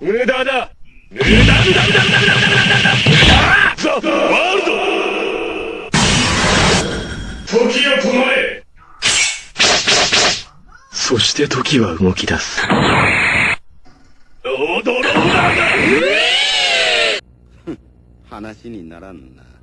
無駄だ。無駄だ。無駄だ。無駄だ。無駄だ。無駄だ。ザ・ワールド時を止まれそして時は動き出す驚くな話にならんな。